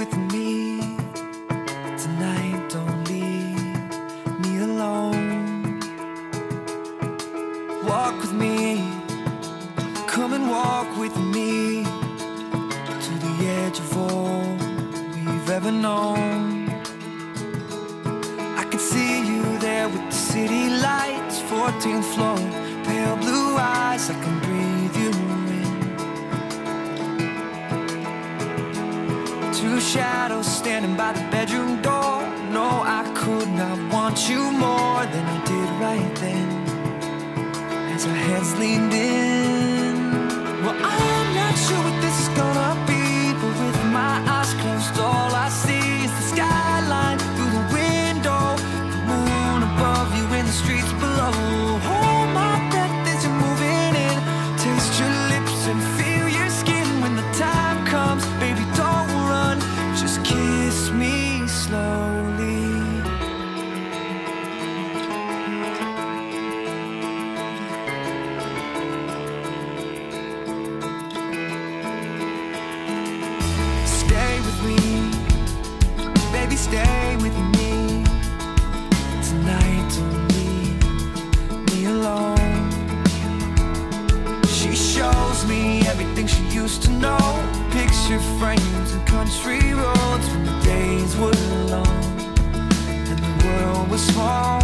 with me tonight. Don't leave me alone. Walk with me. Come and walk with me to the edge of all we've ever known. I can see you there with the city lights, 14th floor, pale blue eyes. I can breathe you. Two shadows standing by the bedroom door. No, I could not want you more than I did right then. As our heads leaned in Baby, stay with me tonight. Don't leave me alone. She shows me everything she used to know. Picture frames and country roads when the days were long and the world was small.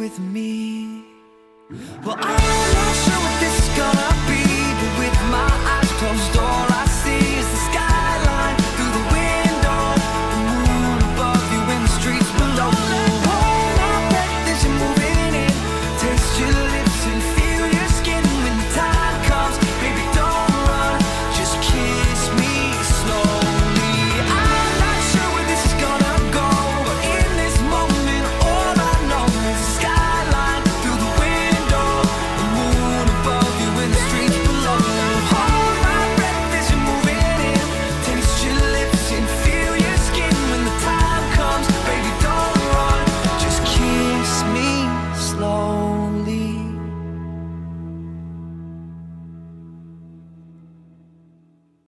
with me. Well, I